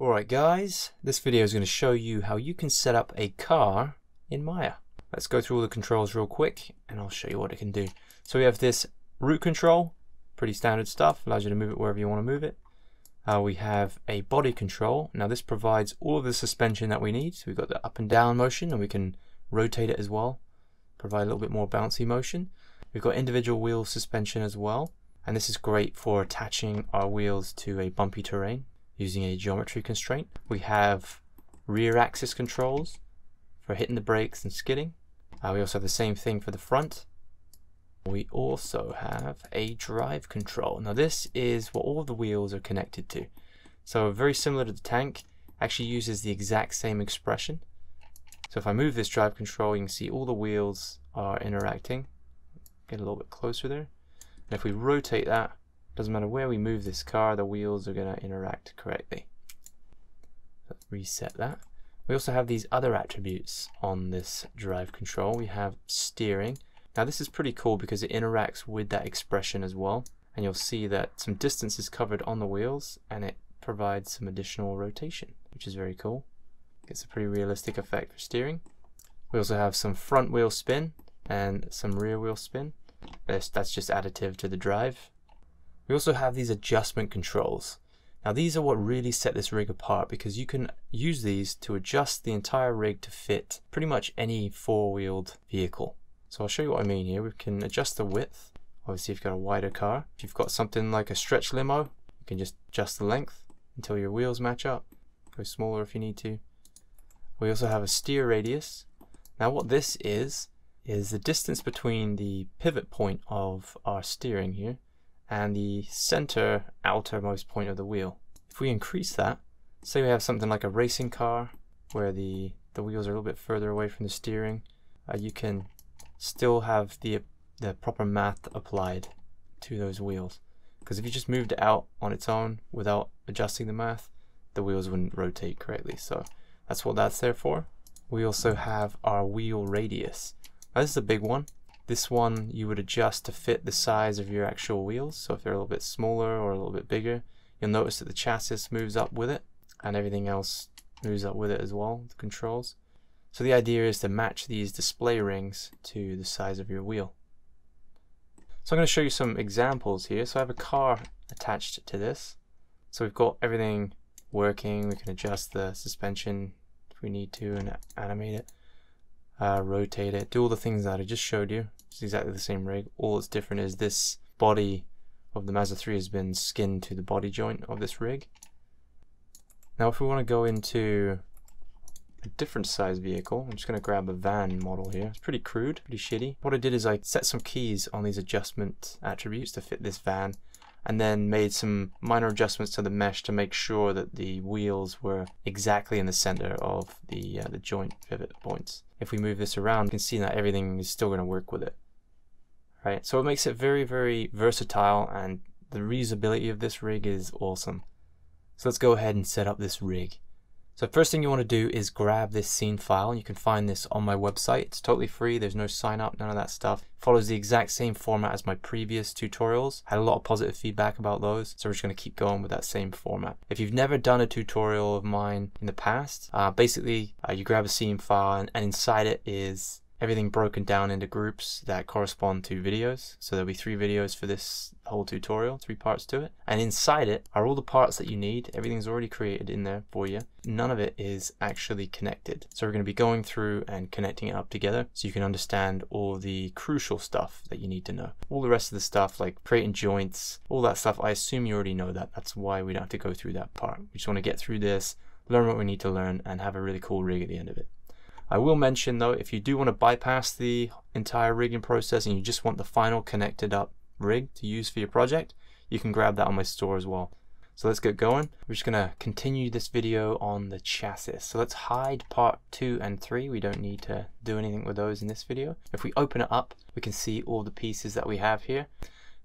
Alright guys, this video is going to show you how you can set up a car in Maya. Let's go through all the controls real quick and I'll show you what it can do. So we have this root control, pretty standard stuff, allows you to move it wherever you want to move it. Uh, we have a body control. Now this provides all of the suspension that we need. So we've got the up and down motion and we can rotate it as well. Provide a little bit more bouncy motion. We've got individual wheel suspension as well. And this is great for attaching our wheels to a bumpy terrain using a geometry constraint. We have rear axis controls for hitting the brakes and skidding. Uh, we also have the same thing for the front. We also have a drive control. Now this is what all the wheels are connected to. So very similar to the tank, actually uses the exact same expression. So if I move this drive control, you can see all the wheels are interacting. Get a little bit closer there. And if we rotate that, doesn't matter where we move this car, the wheels are going to interact correctly. Let's reset that. We also have these other attributes on this drive control. We have steering. Now this is pretty cool because it interacts with that expression as well. And you'll see that some distance is covered on the wheels and it provides some additional rotation, which is very cool. It's a pretty realistic effect for steering. We also have some front wheel spin and some rear wheel spin. That's just additive to the drive. We also have these adjustment controls. Now these are what really set this rig apart because you can use these to adjust the entire rig to fit pretty much any four-wheeled vehicle. So I'll show you what I mean here. We can adjust the width. Obviously if you've got a wider car. If you've got something like a stretch limo, you can just adjust the length until your wheels match up. Go smaller if you need to. We also have a steer radius. Now what this is, is the distance between the pivot point of our steering here and the center outermost point of the wheel. If we increase that, say we have something like a racing car where the, the wheels are a little bit further away from the steering, uh, you can still have the, the proper math applied to those wheels. Because if you just moved it out on its own without adjusting the math, the wheels wouldn't rotate correctly. So that's what that's there for. We also have our wheel radius. Now this is a big one. This one you would adjust to fit the size of your actual wheels. So if they're a little bit smaller or a little bit bigger, you'll notice that the chassis moves up with it and everything else moves up with it as well, the controls. So the idea is to match these display rings to the size of your wheel. So I'm going to show you some examples here. So I have a car attached to this. So we've got everything working. We can adjust the suspension if we need to and animate it, uh, rotate it, do all the things that I just showed you. It's exactly the same rig. All that's different is this body of the Mazda 3 has been skinned to the body joint of this rig. Now if we want to go into a different size vehicle, I'm just going to grab a van model here. It's pretty crude, pretty shitty. What I did is I set some keys on these adjustment attributes to fit this van and then made some minor adjustments to the mesh to make sure that the wheels were exactly in the center of the, uh, the joint pivot points. If we move this around, you can see that everything is still going to work with it. Right, so it makes it very, very versatile and the reusability of this rig is awesome. So let's go ahead and set up this rig. So first thing you want to do is grab this scene file. You can find this on my website. It's totally free. There's no sign up, none of that stuff. It follows the exact same format as my previous tutorials. Had a lot of positive feedback about those. So we're just going to keep going with that same format. If you've never done a tutorial of mine in the past, uh, basically uh, you grab a scene file and, and inside it is everything broken down into groups that correspond to videos. So there'll be three videos for this whole tutorial, three parts to it. And inside it are all the parts that you need. Everything's already created in there for you. None of it is actually connected. So we're going to be going through and connecting it up together so you can understand all the crucial stuff that you need to know. All the rest of the stuff like creating joints, all that stuff, I assume you already know that. That's why we don't have to go through that part. We just want to get through this, learn what we need to learn, and have a really cool rig at the end of it. I will mention though, if you do want to bypass the entire rigging process and you just want the final connected up rig to use for your project, you can grab that on my store as well. So let's get going. We're just gonna continue this video on the chassis. So let's hide part two and three. We don't need to do anything with those in this video. If we open it up, we can see all the pieces that we have here.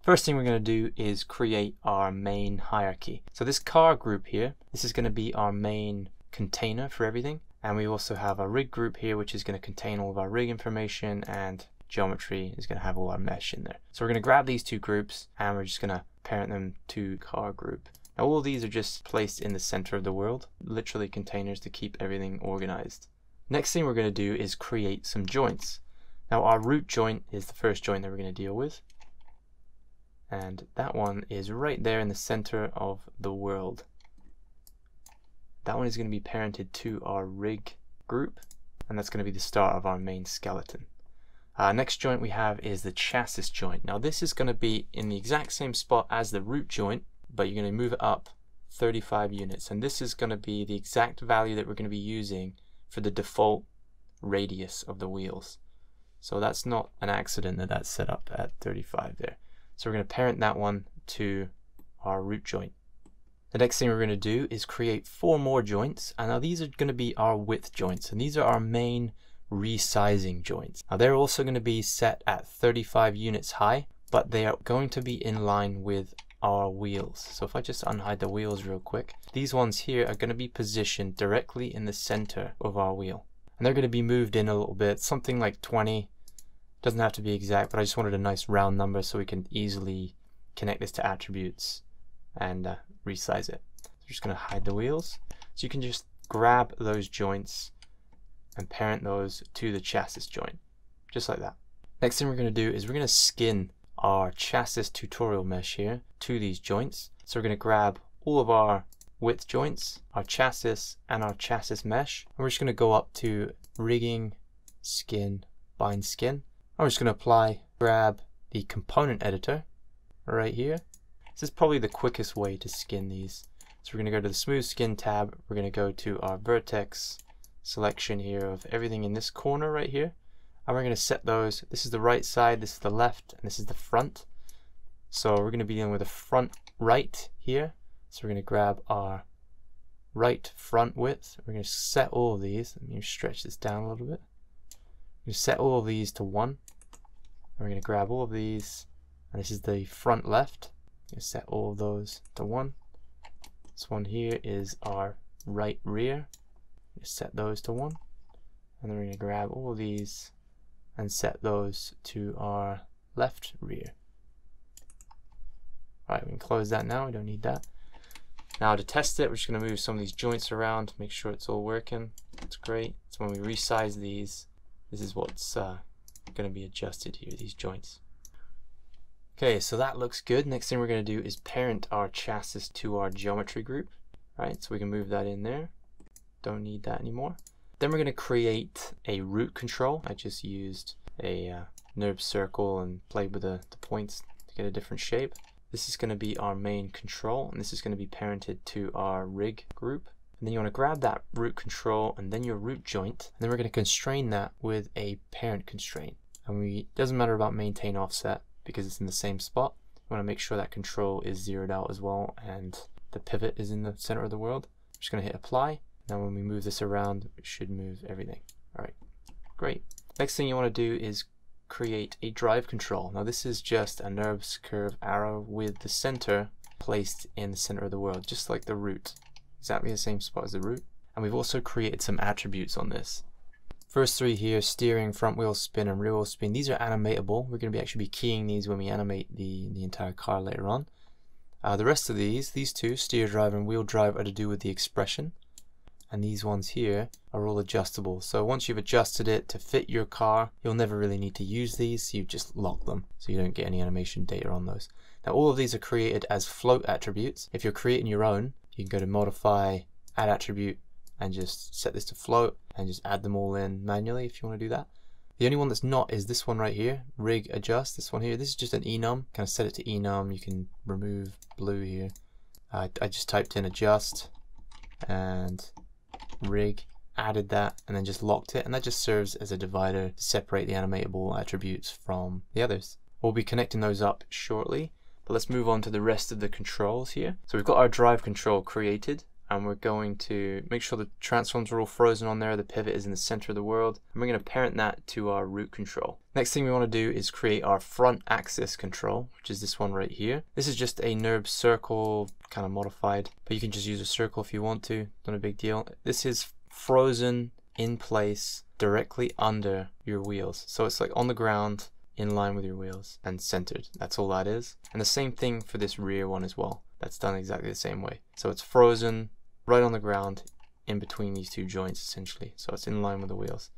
First thing we're going to do is create our main hierarchy. So this car group here, this is going to be our main container for everything. And we also have our rig group here, which is going to contain all of our rig information and geometry is going to have all our mesh in there. So we're going to grab these two groups and we're just going to parent them to car group. Now all these are just placed in the center of the world, literally containers to keep everything organized. Next thing we're going to do is create some joints. Now our root joint is the first joint that we're going to deal with. And that one is right there in the center of the world. That one is going to be parented to our rig group, and that's going to be the start of our main skeleton. Uh, next joint we have is the chassis joint. Now this is going to be in the exact same spot as the root joint, but you're going to move it up 35 units. And this is going to be the exact value that we're going to be using for the default radius of the wheels. So that's not an accident that that's set up at 35 there. So we're going to parent that one to our root joint. The next thing we're going to do is create four more joints. And now these are going to be our width joints. And these are our main resizing joints. Now they're also going to be set at 35 units high, but they are going to be in line with our wheels. So if I just unhide the wheels real quick, these ones here are going to be positioned directly in the center of our wheel. And they're going to be moved in a little bit, something like 20. Doesn't have to be exact, but I just wanted a nice round number so we can easily connect this to attributes and uh, resize it. So I'm just going to hide the wheels. So you can just grab those joints and parent those to the chassis joint, just like that. Next thing we're going to do is we're going to skin our chassis tutorial mesh here to these joints. So we're going to grab all of our width joints, our chassis, and our chassis mesh. And we're just going to go up to rigging, skin, bind skin. I'm just going to apply, grab the component editor right here. This is probably the quickest way to skin these. So we're going to go to the smooth skin tab. We're going to go to our vertex selection here of everything in this corner right here. And we're going to set those. This is the right side, this is the left, and this is the front. So we're going to be dealing with the front right here. So we're going to grab our right front width. We're going to set all of these. Let me stretch this down a little bit. We set all of these to 1. And We're going to grab all of these, and this is the front left. We set all of those to 1. This one here is our right rear. Just set those to 1. And then we're going to grab all of these and set those to our left rear. Alright, we can close that now, we don't need that. Now to test it, we're just going to move some of these joints around, to make sure it's all working. It's great. So when we resize these, this is what's uh, going to be adjusted here, these joints. Okay, so that looks good. Next thing we're going to do is parent our chassis to our geometry group. Right, so we can move that in there. Don't need that anymore. Then we're going to create a root control. I just used a uh, NURB circle and played with the, the points to get a different shape. This is going to be our main control and this is going to be parented to our rig group. And then you want to grab that root control and then your root joint and then we're going to constrain that with a parent constraint. And we doesn't matter about maintain offset because it's in the same spot. We want to make sure that control is zeroed out as well and the pivot is in the center of the world. I'm just going to hit apply now when we move this around, it should move everything. All right, great. Next thing you want to do is create a drive control. Now this is just a NURBS curve arrow with the center placed in the center of the world, just like the root. Exactly the same spot as the root. And we've also created some attributes on this. First three here, steering, front wheel spin, and rear wheel spin, these are animatable. We're going to be actually be keying these when we animate the, the entire car later on. Uh, the rest of these, these two, steer drive and wheel drive, are to do with the expression and these ones here are all adjustable. So once you've adjusted it to fit your car, you'll never really need to use these, you just lock them so you don't get any animation data on those. Now all of these are created as float attributes. If you're creating your own, you can go to modify, add attribute, and just set this to float and just add them all in manually if you want to do that. The only one that's not is this one right here, rig adjust, this one here. This is just an enum, kind of set it to enum. You can remove blue here. I just typed in adjust and rig, added that, and then just locked it, and that just serves as a divider to separate the animatable attributes from the others. We'll be connecting those up shortly, but let's move on to the rest of the controls here. So we've got our drive control created, and we're going to make sure the transforms are all frozen on there, the pivot is in the center of the world, and we're going to parent that to our root control. Next thing we want to do is create our front axis control, which is this one right here. This is just a NURB circle kind of modified, but you can just use a circle if you want to, not a big deal. This is frozen in place directly under your wheels. So it's like on the ground in line with your wheels and centered. That's all that is. And the same thing for this rear one as well. that's done exactly the same way. So it's frozen right on the ground in between these two joints essentially. So it's in line with the wheels.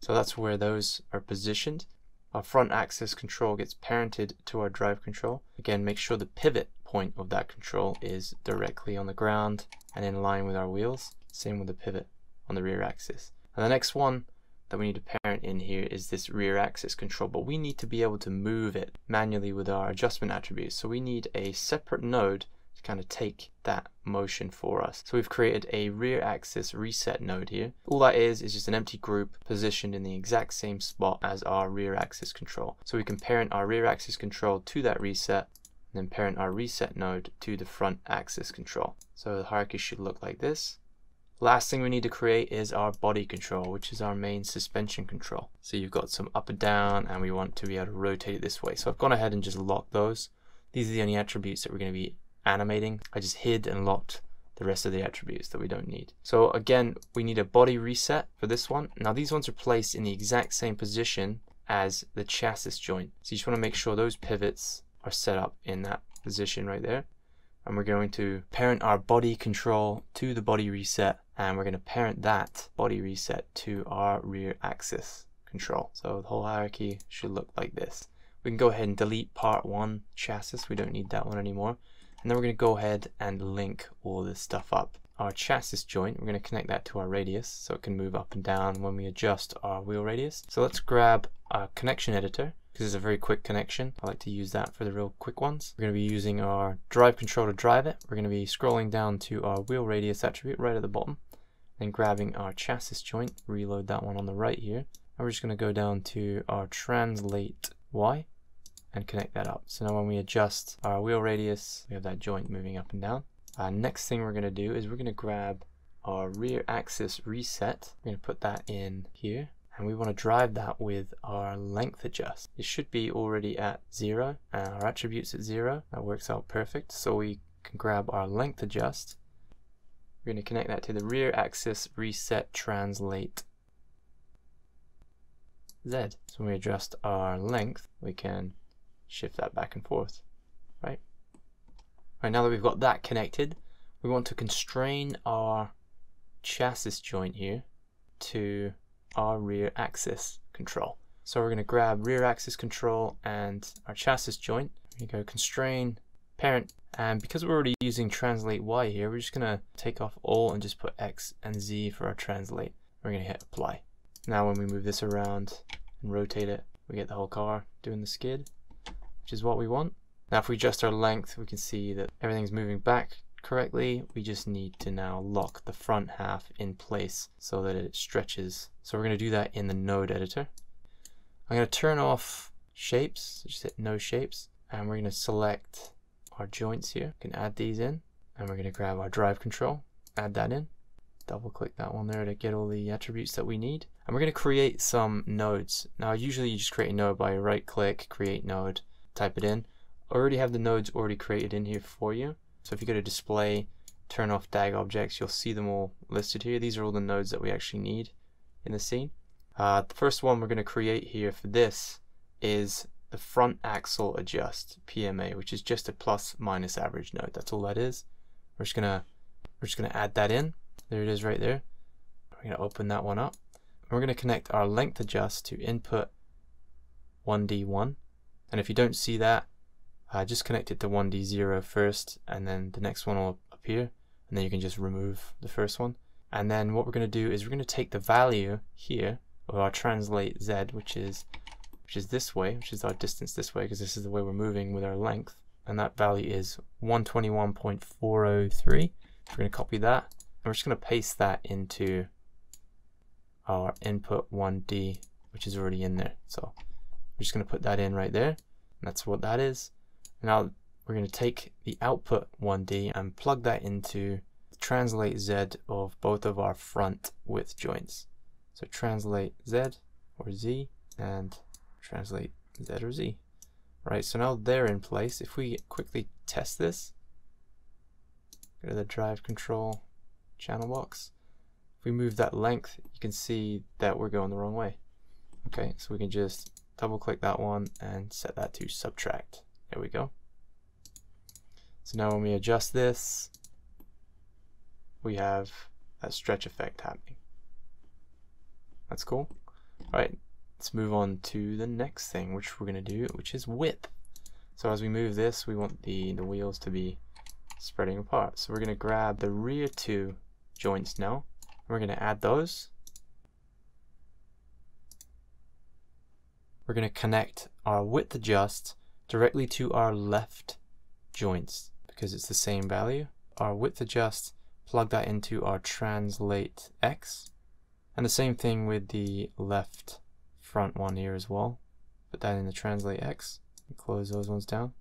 So that's where those are positioned. Our front axis control gets parented to our drive control. Again, make sure the pivot point of that control is directly on the ground and in line with our wheels. Same with the pivot on the rear axis. And the next one that we need to parent in here is this rear axis control, but we need to be able to move it manually with our adjustment attributes. So we need a separate node kind of take that motion for us. So we've created a rear axis reset node here. All that is is just an empty group positioned in the exact same spot as our rear axis control. So we can parent our rear axis control to that reset and then parent our reset node to the front axis control. So the hierarchy should look like this. Last thing we need to create is our body control, which is our main suspension control. So you've got some up and down and we want to be able to rotate it this way. So I've gone ahead and just locked those. These are the only attributes that we're going to be animating. I just hid and locked the rest of the attributes that we don't need. So again, we need a body reset for this one. Now these ones are placed in the exact same position as the chassis joint. So you just want to make sure those pivots are set up in that position right there and we're going to parent our body control to the body reset and we're going to parent that body reset to our rear axis control. So the whole hierarchy should look like this. We can go ahead and delete part one chassis, we don't need that one anymore. And then we're going to go ahead and link all this stuff up. Our chassis joint, we're going to connect that to our radius so it can move up and down when we adjust our wheel radius. So let's grab our connection editor because it's a very quick connection. I like to use that for the real quick ones. We're going to be using our drive control to drive it. We're going to be scrolling down to our wheel radius attribute right at the bottom, then grabbing our chassis joint, reload that one on the right here. And we're just going to go down to our translate Y and connect that up. So now when we adjust our wheel radius, we have that joint moving up and down. Uh, next thing we're going to do is we're going to grab our rear axis reset. We're going to put that in here and we want to drive that with our length adjust. It should be already at zero and our attributes at zero. That works out perfect. So we can grab our length adjust. We're going to connect that to the rear axis reset translate Z. So when we adjust our length, we can shift that back and forth, right? Right now that we've got that connected, we want to constrain our chassis joint here to our rear axis control. So we're going to grab rear axis control and our chassis joint. We go constrain parent and because we're already using translate Y here we're just going to take off all and just put X and Z for our translate. We're going to hit apply. Now when we move this around and rotate it we get the whole car doing the skid which is what we want. Now if we adjust our length we can see that everything's moving back correctly, we just need to now lock the front half in place so that it stretches. So we're going to do that in the node editor. I'm going to turn off shapes, just hit no shapes, and we're going to select our joints here. We can add these in, and we're going to grab our drive control, add that in, double click that one there to get all the attributes that we need. And we're going to create some nodes. Now usually you just create a node by right click, create node, type it in. Already have the nodes already created in here for you. So if you go to display, turn off DAG objects, you'll see them all listed here. These are all the nodes that we actually need in the scene. Uh, the first one we're going to create here for this is the front axle adjust PMA, which is just a plus minus average node. That's all that is. We're just gonna we're just gonna add that in. There it is right there. We're gonna open that one up. We're gonna connect our length adjust to input 1D1. And if you don't see that, uh, just connect it to 1D0 first and then the next one will appear and then you can just remove the first one. And then what we're going to do is we're going to take the value here of our translate Z, which is which is this way, which is our distance this way, because this is the way we're moving with our length. And that value is 121.403. We're going to copy that, and we're just going to paste that into our input 1D, which is already in there. So we're just going to put that in right there. That's what that is. Now we're going to take the output 1D and plug that into translate Z of both of our front width joints. So translate Z or Z and translate Z or Z. Right, so now they're in place. If we quickly test this, go to the drive control channel box. If we move that length, you can see that we're going the wrong way. Okay, so we can just double click that one and set that to subtract. There we go. So now when we adjust this, we have that stretch effect happening. That's cool. All right, let's move on to the next thing, which we're gonna do, which is width. So as we move this, we want the, the wheels to be spreading apart. So we're gonna grab the rear two joints now. We're gonna add those. We're gonna connect our width adjust directly to our left joints because it's the same value. Our width adjust, plug that into our translate X. And the same thing with the left front one here as well. Put that in the translate X close those ones down.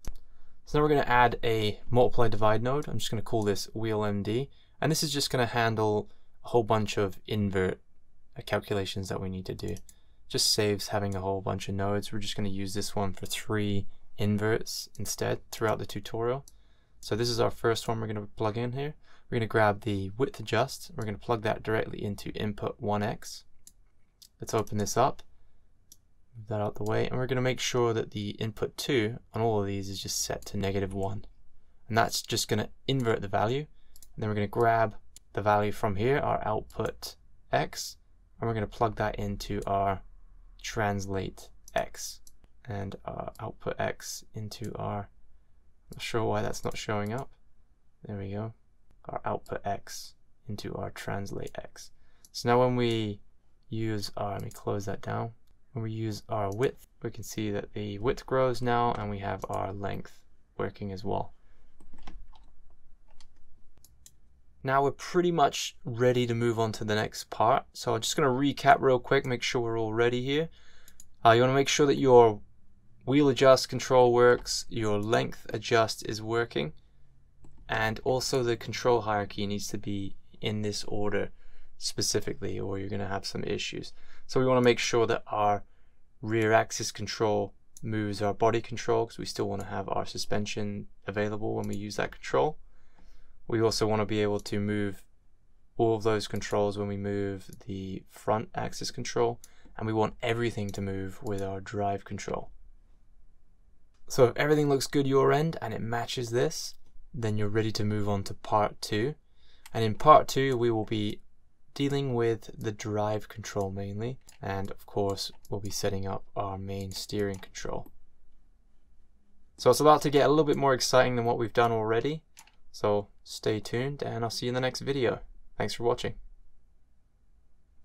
So now we're going to add a multiply divide node. I'm just going to call this wheel MD. And this is just going to handle a whole bunch of invert calculations that we need to do. Just saves having a whole bunch of nodes. We're just going to use this one for three inverts instead throughout the tutorial. So this is our first one we're going to plug in here. We're going to grab the width adjust. We're going to plug that directly into input 1x. Let's open this up. Move that out the way. And we're going to make sure that the input 2 on all of these is just set to negative 1. And that's just going to invert the value. And then we're going to grab the value from here, our output x, and we're going to plug that into our translate x and our output x into our, not sure why that's not showing up. There we go. Our output x into our translate x. So now when we use our, let me close that down. When we use our width, we can see that the width grows now and we have our length working as well. Now we're pretty much ready to move on to the next part. So I'm just going to recap real quick, make sure we're all ready here. Uh, you want to make sure that your wheel adjust control works, your length adjust is working, and also the control hierarchy needs to be in this order specifically or you're going to have some issues. So we want to make sure that our rear axis control moves our body control because we still want to have our suspension available when we use that control. We also want to be able to move all of those controls when we move the front axis control and we want everything to move with our drive control. So if everything looks good your end and it matches this, then you're ready to move on to part two. And in part two, we will be dealing with the drive control mainly. And of course, we'll be setting up our main steering control. So it's about to get a little bit more exciting than what we've done already. So stay tuned and I'll see you in the next video. Thanks for watching.